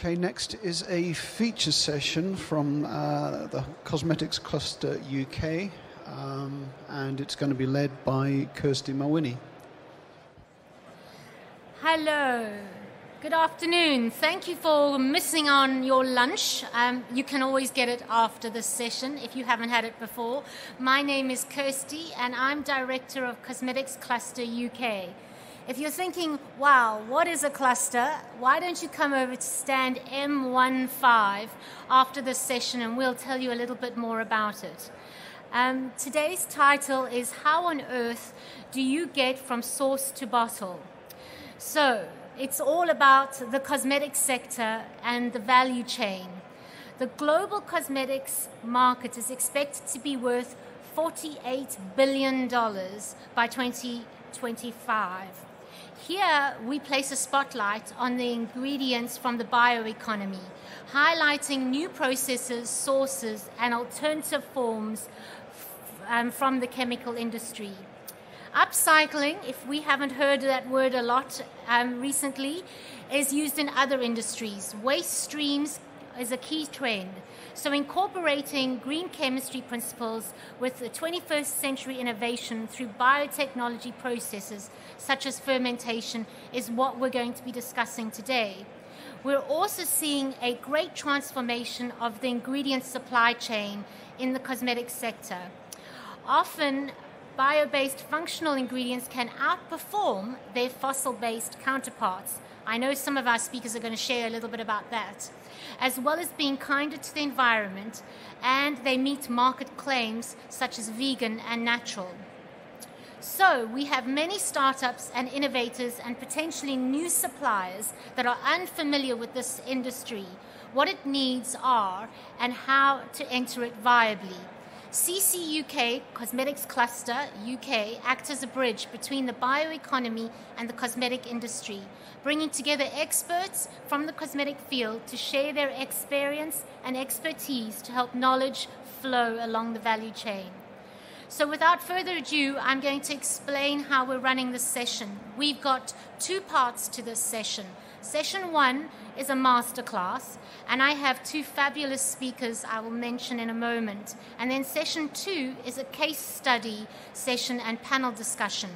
Okay, next is a feature session from uh, the Cosmetics Cluster UK, um, and it's going to be led by Kirsty Mawhinney. Hello. Good afternoon. Thank you for missing on your lunch. Um, you can always get it after this session if you haven't had it before. My name is Kirsty, and I'm Director of Cosmetics Cluster UK. If you're thinking, wow, what is a cluster? Why don't you come over to stand M15 after this session and we'll tell you a little bit more about it. Um, today's title is How on Earth Do You Get From Source to Bottle? So, it's all about the cosmetic sector and the value chain. The global cosmetics market is expected to be worth $48 billion by 2025. Here, we place a spotlight on the ingredients from the bioeconomy, highlighting new processes, sources, and alternative forms um, from the chemical industry. Upcycling, if we haven't heard that word a lot um, recently, is used in other industries. Waste streams is a key trend. So, incorporating green chemistry principles with the 21st century innovation through biotechnology processes such as fermentation is what we're going to be discussing today. We're also seeing a great transformation of the ingredient supply chain in the cosmetic sector. Often, bio based functional ingredients can outperform their fossil based counterparts. I know some of our speakers are going to share a little bit about that as well as being kinder to the environment, and they meet market claims such as vegan and natural. So, we have many startups and innovators and potentially new suppliers that are unfamiliar with this industry, what it needs are, and how to enter it viably. CC UK, Cosmetics Cluster UK, acts as a bridge between the bioeconomy and the cosmetic industry, bringing together experts from the cosmetic field to share their experience and expertise to help knowledge flow along the value chain. So, without further ado, I'm going to explain how we're running this session. We've got two parts to this session. Session one is a masterclass, and I have two fabulous speakers I will mention in a moment. And then session two is a case study session and panel discussion.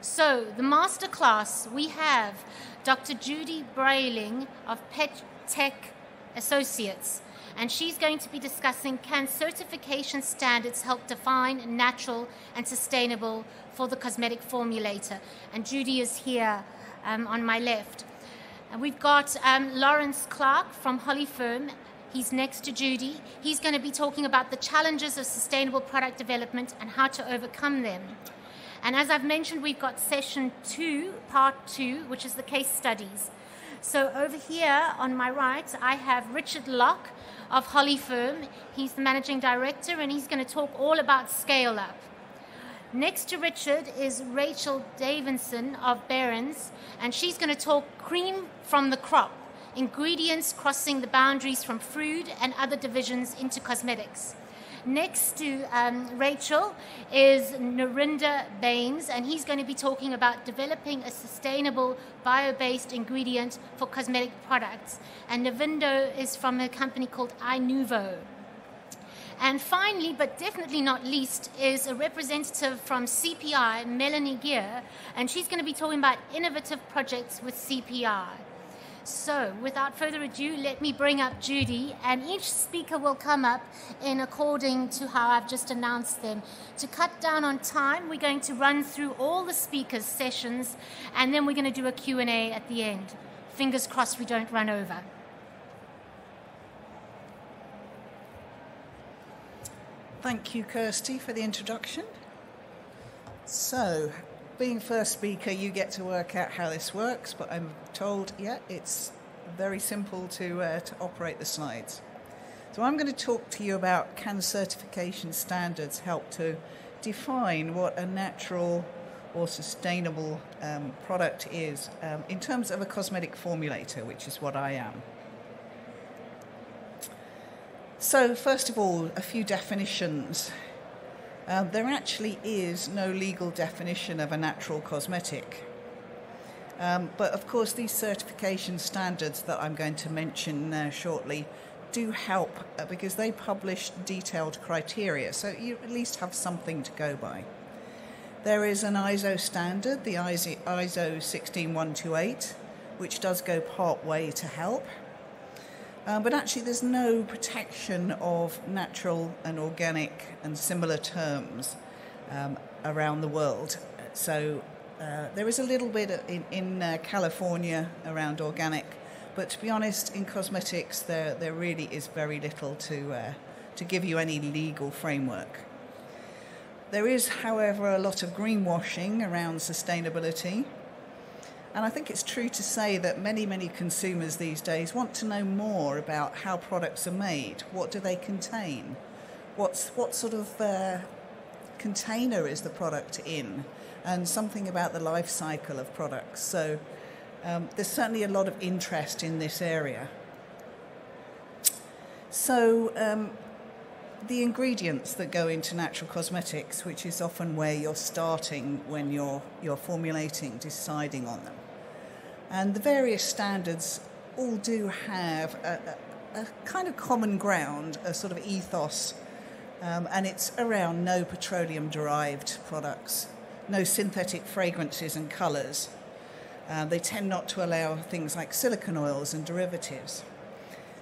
So, the masterclass we have Dr. Judi Beerling of Pet Tech Associates, and she's going to be discussing can certification standards help define natural and sustainable for the cosmetic formulator. And Judi is here um, on my left. And we've got um, Lawrence Clarke from Holiferm. He's next to Judi. He's going to be talking about the challenges of sustainable product development and how to overcome them. And as I've mentioned, we've got session two, part two, which is the case studies. So over here on my right, I have Richard Locke of Holiferm. He's the managing director, and he's going to talk all about scale up. Next to Richard is Rachel Davidson of Berens, and she's going to talk cream from the crop, ingredients crossing the boundaries from food and other divisions into cosmetics. Next to um, Rachel is Narinder Baines, and he's going to be talking about developing a sustainable bio based ingredient for cosmetic products. And Navindo is from a company called iNuvo. And finally, but definitely not least, is a representative from CPI, Melanie Gear, and she's going to be talking about innovative projects with CPI. So, without further ado, let me bring up Judi, and each speaker will come up in according to how I've just announced them. To cut down on time, we're going to run through all the speakers' sessions, and then we're going to do a Q&A at the end. Fingers crossed we don't run over. Thank you, Kirsty, for the introduction. So, being first speaker, you get to work out how this works, but I'm told, yeah, it's very simple to, uh, to operate the slides. So, I'm going to talk to you about can certification standards help to define what a natural or sustainable um, product is um, in terms of a cosmetic formulator, which is what I am. So, first of all, a few definitions. Uh, there actually is no legal definition of a natural cosmetic. Um, but of course, these certification standards that I'm going to mention uh, shortly do help uh, because they publish detailed criteria, so you at least have something to go by. There is an ISO standard, the ISO 16128, which does go part way to help. Uh, but actually, there's no protection of natural and organic and similar terms um, around the world. So uh, there is a little bit in, in uh, California around organic, but to be honest, in cosmetics, there, there really is very little to, uh, to give you any legal framework. There is, however, a lot of greenwashing around sustainability. And I think it's true to say that many, many consumers these days want to know more about how products are made. What do they contain? What's, what sort of uh, container is the product in? And something about the life cycle of products. So um, there's certainly a lot of interest in this area. So, um, the ingredients that go into natural cosmetics, which is often where you're starting when you're, you're formulating, deciding on them. And the various standards all do have a, a, a kind of common ground, a sort of ethos, um, and it's around no petroleum derived products, no synthetic fragrances and colours. Uh, they tend not to allow things like silicone oils and derivatives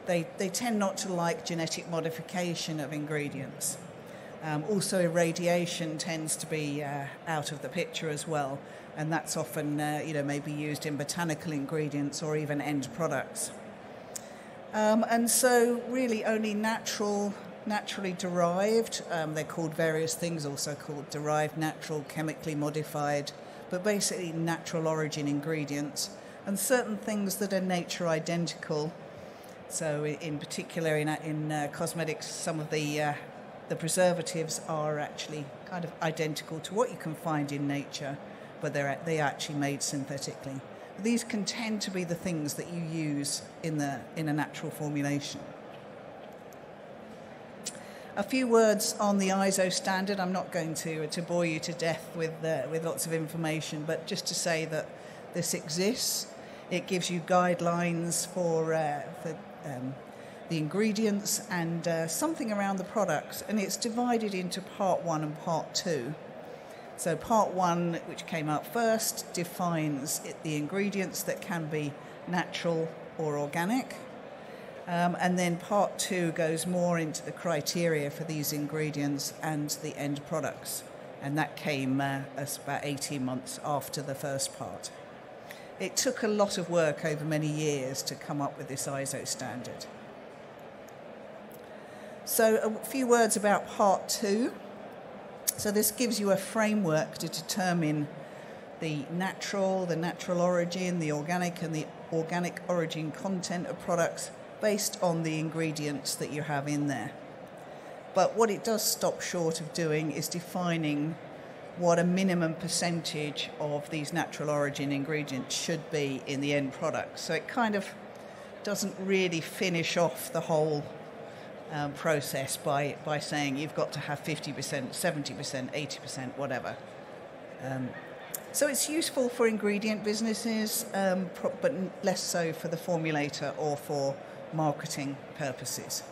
they, they tend not to like genetic modification of ingredients. Um, also, irradiation tends to be uh, out of the picture as well, and that's often, uh, you know, maybe used in botanical ingredients or even end products. Um, and so, really, only natural, naturally derived. Um, they're called various things, also called derived, natural, chemically modified, but basically natural origin ingredients, and certain things that are nature identical so, in particular, in, in uh, cosmetics, some of the uh, the preservatives are actually kind of identical to what you can find in nature, but they're they are actually made synthetically. These can tend to be the things that you use in the in a natural formulation. A few words on the ISO standard. I'm not going to to bore you to death with uh, with lots of information, but just to say that this exists. It gives you guidelines for uh, for um, the ingredients and uh, something around the products, and it's divided into part one and part two. So, part one, which came out first, defines it, the ingredients that can be natural or organic. Um, and then part two goes more into the criteria for these ingredients and the end products. And that came uh, about 18 months after the first part. It took a lot of work over many years to come up with this ISO standard. So, a few words about part two. So, this gives you a framework to determine the natural, the natural origin, the organic, and the organic origin content of products based on the ingredients that you have in there. But what it does stop short of doing is defining what a minimum percentage of these natural origin ingredients should be in the end product. So it kind of doesn't really finish off the whole um, process by, by saying you've got to have 50%, 70%, 80%, whatever. Um, so it's useful for ingredient businesses, um, but less so for the formulator or for marketing purposes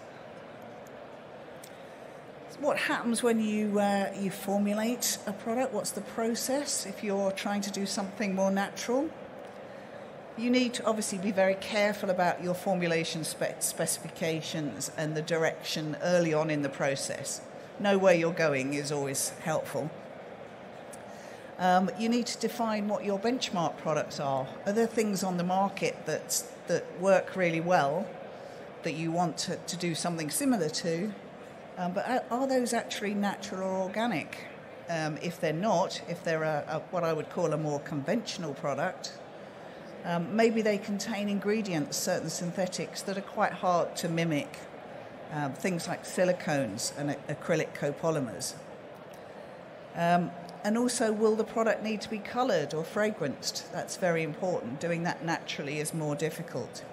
what happens when you uh, you formulate a product? What's the process if you're trying to do something more natural? You need to obviously be very careful about your formulation spe- specifications and the direction early on in the process. Know where you're going is always helpful. Um, you need to define what your benchmark products are. Are there things on the market that that work really well that you want to, to do something similar to? Um, but are, those actually natural or organic? Um, if they're not, if they're a, a, what I would call a more conventional product, um, maybe they contain ingredients, certain synthetics, that are quite hard to mimic. Um, things like silicones and acrylic copolymers. Um, and also, will the product need to be coloured or fragranced? That's very important. Doing that naturally is more difficult.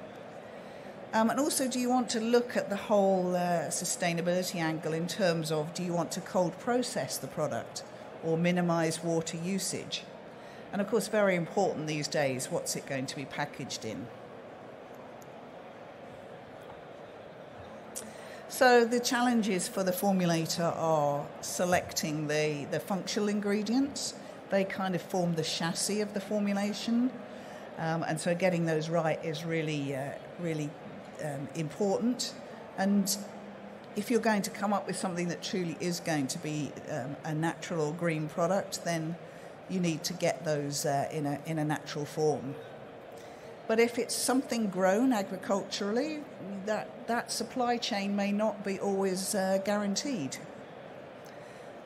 Um, and also, do you want to look at the whole uh, sustainability angle in terms of do you want to cold process the product or minimize water usage? And of course, very important these days, what's it going to be packaged in? So the challenges for the formulator are selecting the, the functional ingredients. They kind of form the chassis of the formulation. Um, and so getting those right is really, uh, really um, important. And if you're going to come up with something that truly is going to be um, a natural or green product, then you need to get those uh, in, a, in a natural form. But if it's something grown agriculturally, that, that supply chain may not be always uh, guaranteed.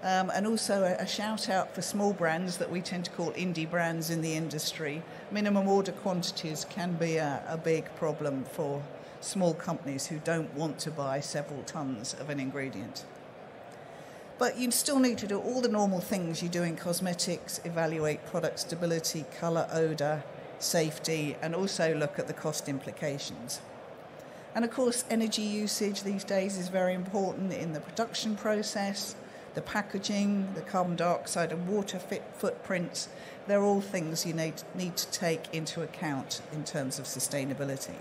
Um, and also a, a, shout out for small brands that we tend to call indie brands in the industry. Minimum order quantities can be a, a big problem for small companies who don't want to buy several tons of an ingredient. But you still need to do all the normal things you do in cosmetics evaluate product stability, colour, odour, safety, and also look at the cost implications. And of course, energy usage these days is very important in the production process, the packaging, the carbon dioxide and water footprints. They're all things you need, need to take into account in terms of sustainability.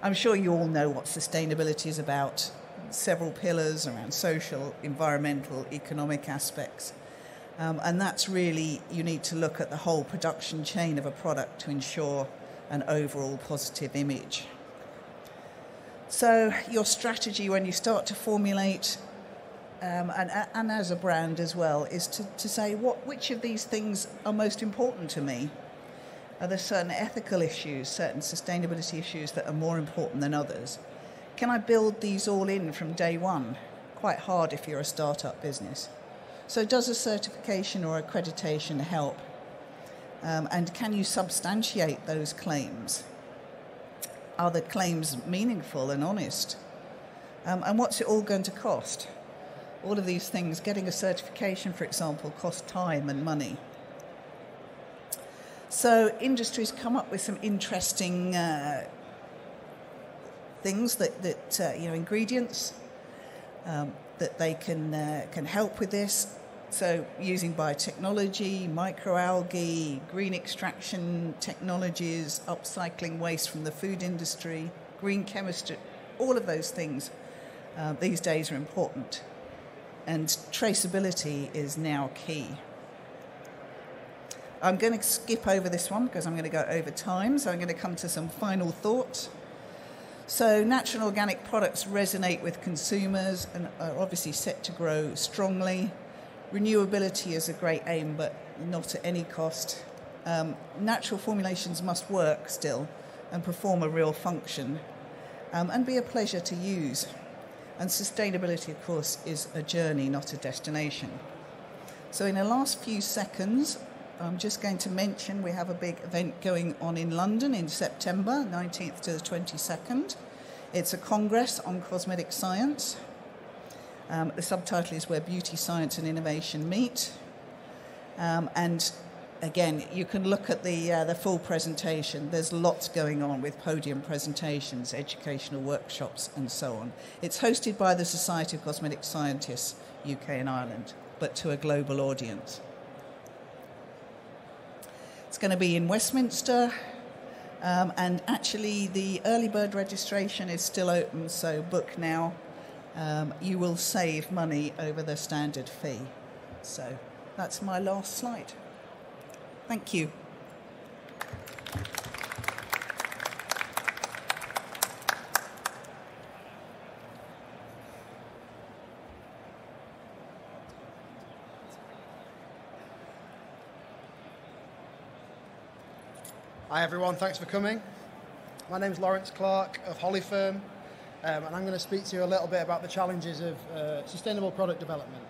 I'm sure you all know what sustainability is about several pillars around social, environmental, economic aspects. Um, and that's really, you need to look at the whole production chain of a product to ensure an overall positive image. So, your strategy when you start to formulate, um, and, and as a brand as well, is to, to say what, which of these things are most important to me. Are there certain ethical issues, certain sustainability issues that are more important than others? Can I build these all in from day one? Quite hard if you're a startup business. So, does a certification or accreditation help? Um, and can you substantiate those claims? Are the claims meaningful and honest? Um, and what's it all going to cost? All of these things, getting a certification, for example, costs time and money. So, industry's come up with some interesting uh, things that, that uh, you know, ingredients um, that they can, uh, can help with this. So, using biotechnology, microalgae, green extraction technologies, upcycling waste from the food industry, green chemistry, all of those things uh, these days are important. And traceability is now key. I'm going to skip over this one because I'm going to go over time, so I'm going to come to some final thoughts. So, natural organic products resonate with consumers and are obviously set to grow strongly. Renewability is a great aim, but not at any cost. Um, natural formulations must work still and perform a real function um, and be a pleasure to use. And sustainability, of course, is a journey, not a destination. So, in the last few seconds, I'm just going to mention we have a big event going on in London in September, 19th to the 22nd. It's a congress on cosmetic science. Um, the subtitle is Where Beauty, Science and Innovation Meet. Um, and again, you can look at the, uh, the full presentation. There's lots going on with podium presentations, educational workshops, and so on. It's hosted by the Society of Cosmetic Scientists, UK and Ireland, but to a global audience. It's going to be in Westminster, um, and actually, the early bird registration is still open, so book now um, you will save money over the standard fee. So that's my last slide. Thank you. Hi everyone, thanks for coming. My name is Lawrence Clarke of Holiferm. Um, and I'm going to speak to you a little bit about the challenges of uh, sustainable product development.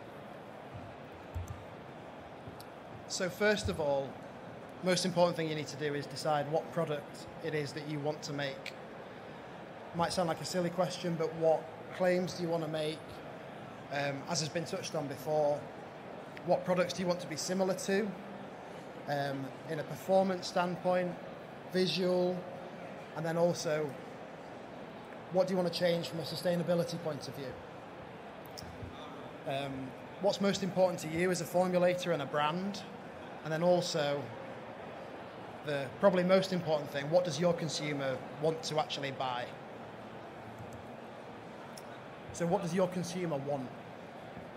So first of all, most important thing you need to do is decide what product it is that you want to make. Might sound like a silly question, but what claims do you want to make? Um, as has been touched on before, what products do you want to be similar to? Um, in a performance standpoint, visual, and then also what do you want to change from a sustainability point of view? Um, what's most important to you as a formulator and a brand? And then also, the probably most important thing what does your consumer want to actually buy? So, what does your consumer want?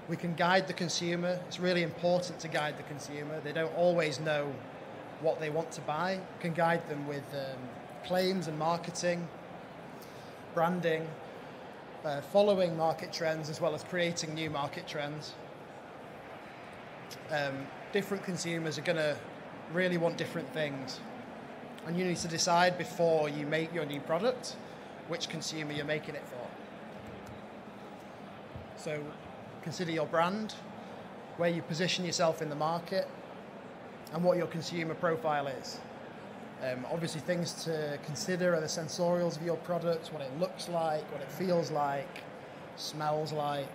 We can guide the consumer. It's really important to guide the consumer. They don't always know what they want to buy. Can guide them with um, claims and marketing, branding, uh, following market trends as well as creating new market trends. Um, different consumers are going to really want different things. And you need to decide before you make your new product which consumer you're making it for. So consider your brand, where you position yourself in the market, and what your consumer profile is. Um, obviously, things to consider are the sensorials of your product, what it looks like, what it feels like, smells like,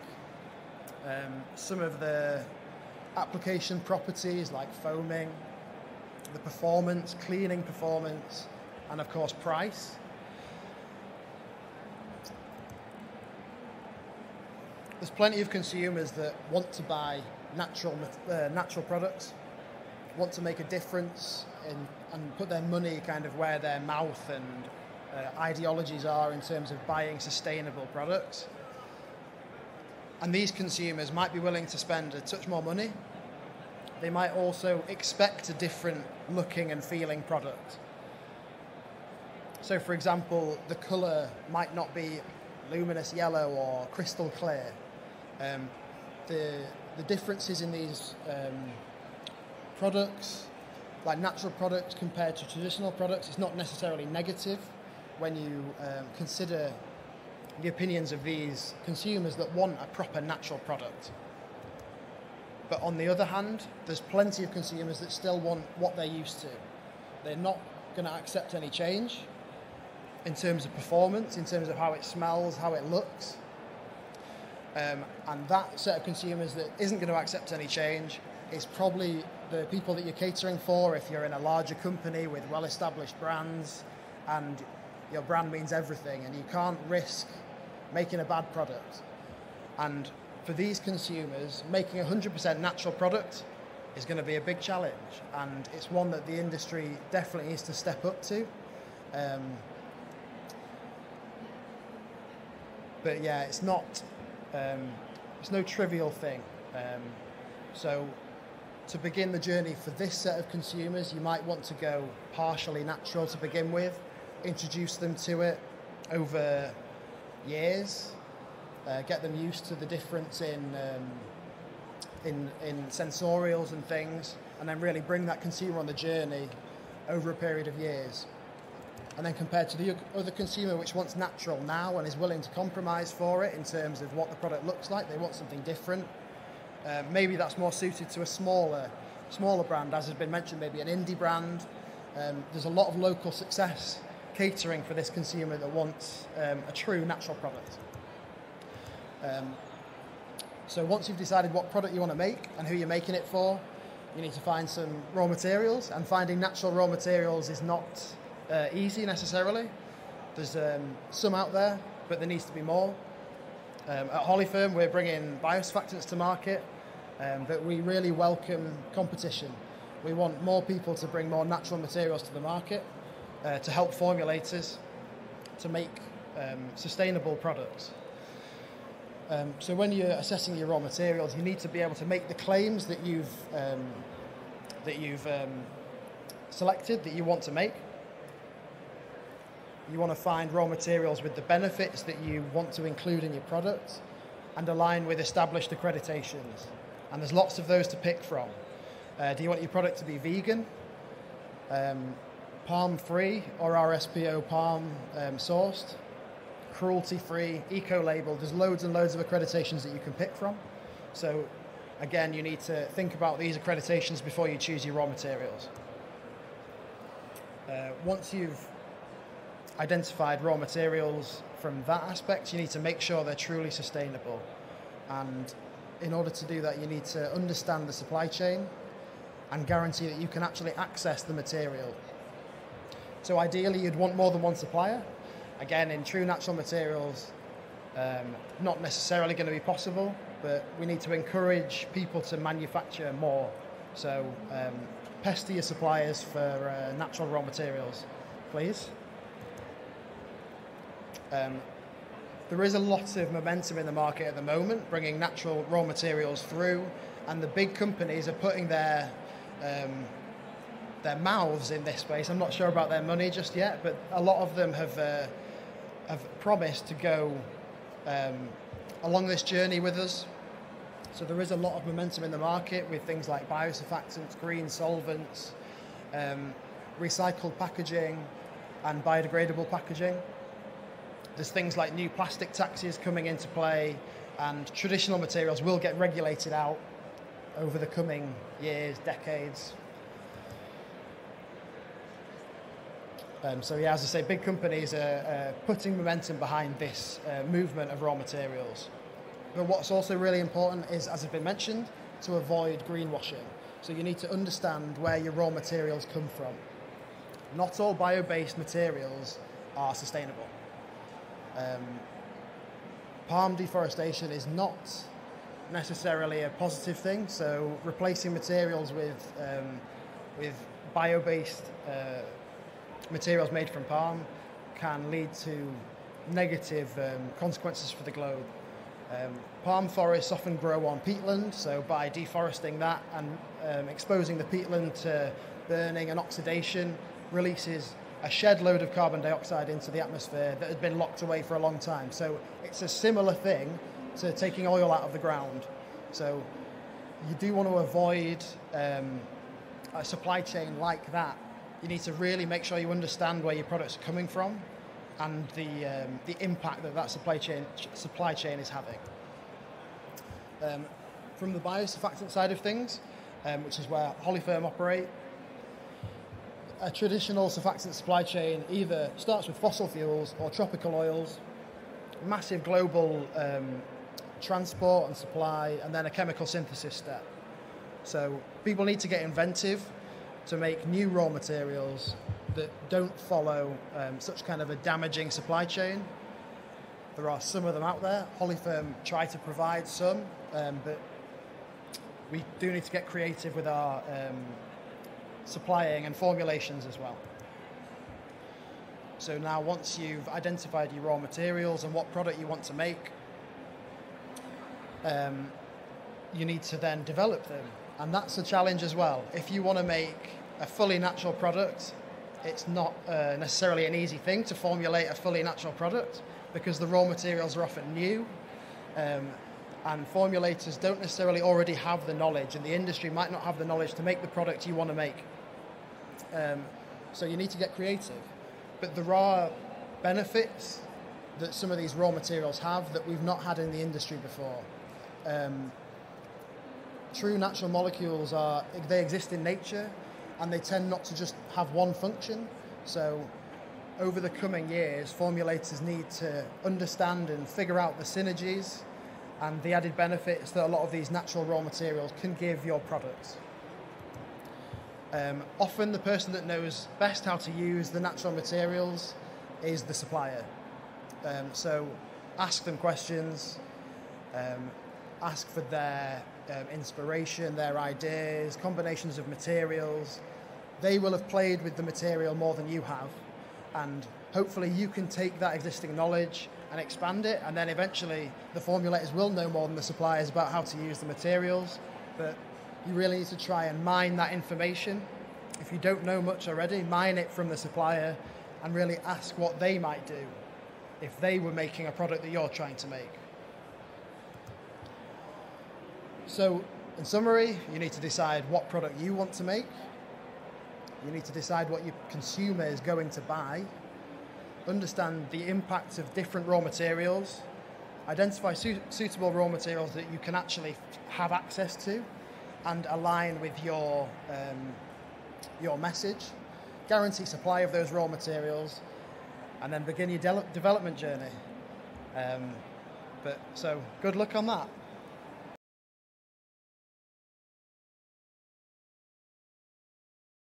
um, some of the application properties like foaming, the performance, cleaning performance, and of course, price. There's plenty of consumers that want to buy natural, uh, natural products, want to make a difference in, and put their money kind of where their mouth and uh, ideologies are in terms of buying sustainable products. And these consumers might be willing to spend a touch more money. They might also expect a different looking and feeling product. So, for example, the colour might not be luminous yellow or crystal clear. Um, the, the differences in these um, products, like natural products compared to traditional products, is not necessarily negative when you um, consider the opinions of these consumers that want a proper natural product. But on the other hand, there's plenty of consumers that still want what they're used to. They're not going to accept any change in terms of performance, in terms of how it smells, how it looks. Um, and that set of consumers that isn't going to accept any change is probably the people that you're catering for if you're in a larger company with well established brands and your brand means everything and you can't risk making a bad product. And for these consumers, making a 100% natural product is going to be a big challenge, and it's one that the industry definitely needs to step up to. Um, but yeah, it's not, um, it's no trivial thing. Um, so to begin the journey for this set of consumers, you might want to go partially natural to begin with, introduce them to it over years, uh, get them used to the difference in, um, in, in sensorials and things, and then really bring that consumer on the journey over a period of years. And then compared to the other consumer which wants natural now and is willing to compromise for it in terms of what the product looks like, they want something different. Uh, maybe that's more suited to a smaller, smaller brand, as has been mentioned, maybe an indie brand. Um, there's a lot of local success catering for this consumer that wants um, a true natural product. Um, so once you've decided what product you want to make and who you're making it for, you need to find some raw materials. And finding natural raw materials is not uh, easy necessarily. There's um, some out there, but there needs to be more. Um, at Holiferm, we're bringing biosurfactants to market, um, but we really welcome competition. We want more people to bring more natural materials to the market uh, to help formulators to make um, sustainable products. Um, so when you're assessing your raw materials, you need to be able to make the claims that you've um, that you've um, selected that you want to make. You want to find raw materials with the benefits that you want to include in your product and align with established accreditations. And there's lots of those to pick from. Uh, do you want your product to be vegan, um, palm free, or RSPO palm um, sourced? cruelty free, eco labeled. There's loads and loads of accreditations that you can pick from. So, again, you need to think about these accreditations before you choose your raw materials. Uh, once you've identified raw materials from that aspect, you need to make sure they're truly sustainable. And in order to do that, you need to understand the supply chain and guarantee that you can actually access the material. So, ideally, you'd want more than one supplier Again, in true natural materials, um, not necessarily going to be possible, but we need to encourage people to manufacture more. So um, pester your suppliers for uh, natural raw materials, please. Um, there is a lot of momentum in the market at the moment, bringing natural raw materials through, and the big companies are putting their um, their mouths in this space. I'm not sure about their money just yet, but a lot of them have uh, have promised to go um, along this journey with us. So there is a lot of momentum in the market with things like biosurfactants, green solvents, um, recycled packaging, and biodegradable packaging. There's things like new plastic taxes coming into play, and traditional materials will get regulated out over the coming years, decades. Um, so yeah, as I say, big companies are uh, putting momentum behind this uh, movement of raw materials. But what's also really important is, as has been mentioned, to avoid greenwashing. So you need to understand where your raw materials come from. Not all bio-based materials are sustainable. Um, palm deforestation is not necessarily a positive thing. So replacing materials with um, with bio-based uh, materials made from palm can lead to negative um, consequences for the globe. Um, palm forests often grow on peatland, so by deforesting that and um, exposing the peatland to burning and oxidation, releases a shed load of carbon dioxide into the atmosphere that had been locked away for a long time. So it's a similar thing to taking oil out of the ground. So you do want to avoid um, a supply chain like that you need to really make sure you understand where your products are coming from and the, um, the impact that that supply chain, supply chain is having. Um, from the biosurfactant side of things, um, which is where Holiferm operate, a traditional surfactant supply chain either starts with fossil fuels or tropical oils, massive global um, transport and supply, and then a chemical synthesis step. So people need to get inventive to make new raw materials that don't follow um, such kind of a damaging supply chain. There are some of them out there. Holiferm try to provide some, um, but we do need to get creative with our um, supplying and formulations as well. So now once you've identified your raw materials and what product you want to make, um, you need to then develop them and that's a challenge as well. If you want to make a fully natural product, it's not uh, necessarily an easy thing to formulate a fully natural product because the raw materials are often new. Um, and formulators don't necessarily already have the knowledge, and the industry might not have the knowledge to make the product you want to make. Um, so you need to get creative. But there are benefits that some of these raw materials have that we've not had in the industry before. Um, true natural molecules are they exist in nature and they tend not to just have one function. So over the coming years, formulators need to understand and figure out the synergies and the added benefits that a lot of these natural raw materials can give your products. Um, often, the person that knows best how to use the natural materials is the supplier. Um, so, ask them questions, um, ask for their um, inspiration, their ideas, combinations of materials. They will have played with the material more than you have, and hopefully you can take that existing knowledge and expand it, and then eventually the formulators will know more than the suppliers about how to use the materials. But you really need to try and mine that information. If you don't know much already, mine it from the supplier and really ask what they might do if they were making a product that you're trying to make. So, in summary, you need to decide what product you want to make. You need to decide what your consumer is going to buy. Understand the impact of different raw materials. Identify su- suitable raw materials that you can actually have access to and align with your, um, your message. Guarantee supply of those raw materials and then begin your de- development journey. Um, but so, good luck on that.